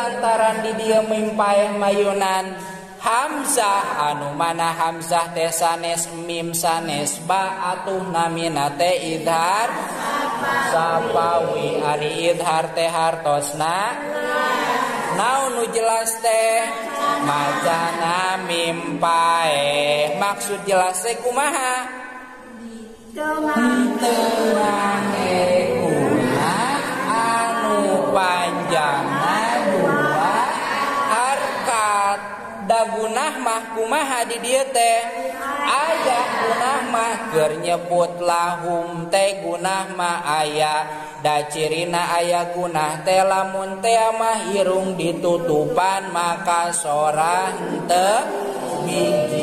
lantaran di dia mimpaeh mayunan. Hamzah anu mana Hamzah teh sanes mim sanes ba atuh namina teh idhar? Sapawi ari idhar teh hartosna? Naon nu jelas teh? Macana mimpae maksud jelas teh kumaha? Tengah guna anu panjangna dagunahmah kumaha di dia teh? Ayah gunahmah ger nyebut lahum teh gunahmah ayah da cirina ayah gunah teh lamun teh mah irung ditutupan maka sorang teh biji.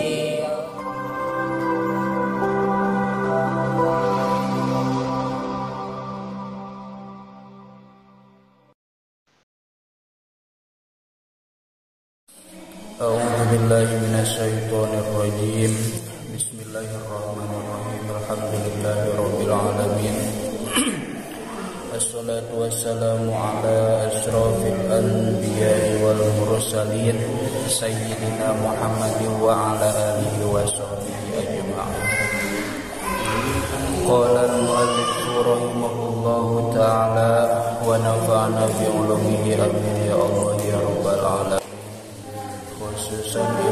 الرجيم بسم الله الرحمن الرحيم. الحمد لله رب العالمين. الصلاة والسلام على أشرف الأنبياء والمرسلين سيدنا محمد وعلى آله وصحبه أجمعين. قال المؤلف رحمه الله تعالى ونفعنا بعلومه آمين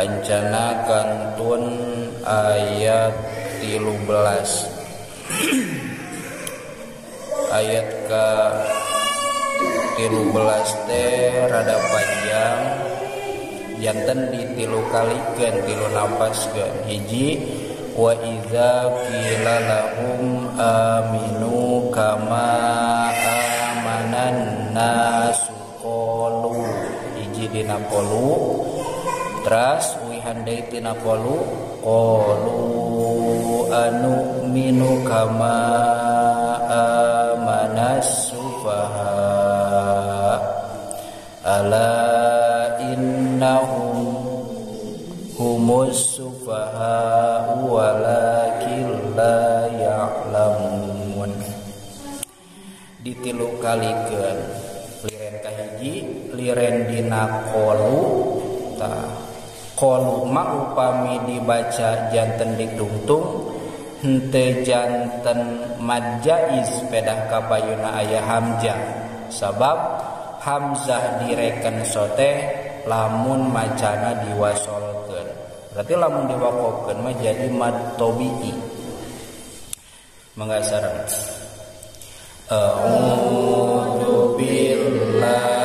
Ancana kantun ayat tilu belas Ayat ke tilu belas teh rada panjang. Janten di tilu kalikan tilu napas ke hiji Wa iza qila lahum aminu kama amanan nasu qalu hiji dina Teras wihandai tina qalu qalu anu minu kama amanas sufaha ala innahum humus sufaha walakin la ya'lamun. Ditilu kalikeun liren kahiji liren dina ta qalu ma upami dibaca janten ditungtung hente janten majais pedah kapayuna aya hamzah. Sabab hamzah direken soteh lamun macana diwasolkeun. Berarti lamun diwakofkeun mah jadi mad billahi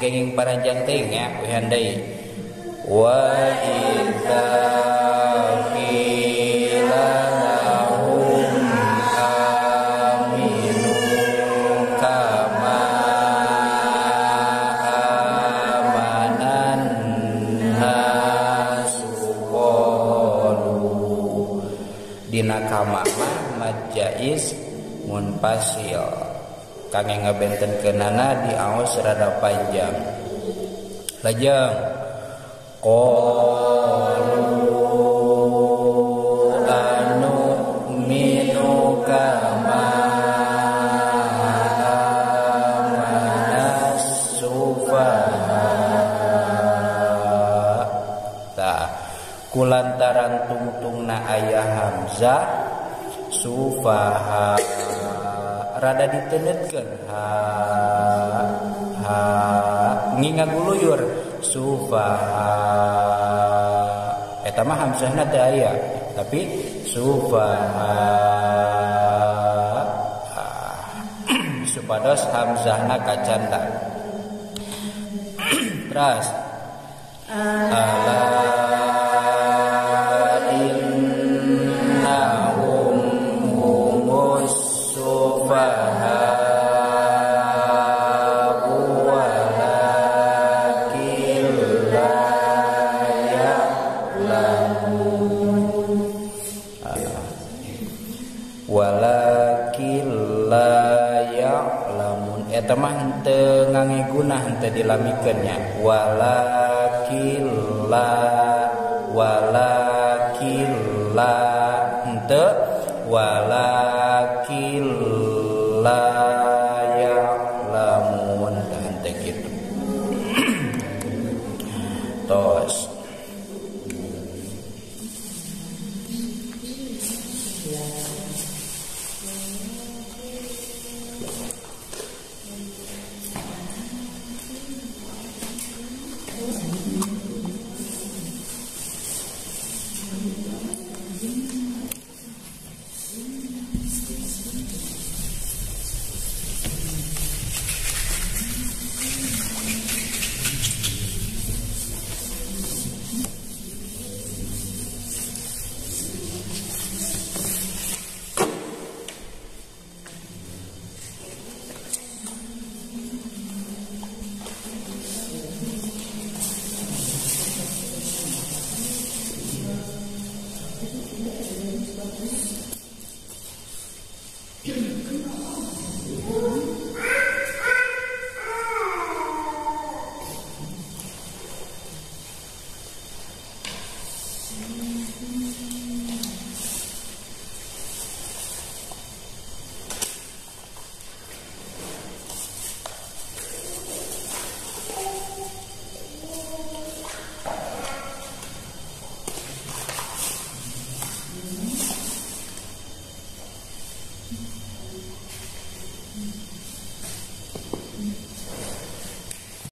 kenging paranjang teh ya handai. Wa idza dina kama mah majais mun pasil kangge ngabenten kenana di aos rada panjang. Lajeng qalu anu minu kama tah kulantaran tungtungna ayah hamzah sufaha rada ditenetkeun. Ha ha. Nginga guluyur sufaha eta mah hamzahna teu aya. Tapi sufaha supados hamzahna kacanda. Terus eta mah henteu ngangeguna henteu dilamikeun nya. Walakin la walakin la henteu walakin la ya'lamun henteu kitu. Tos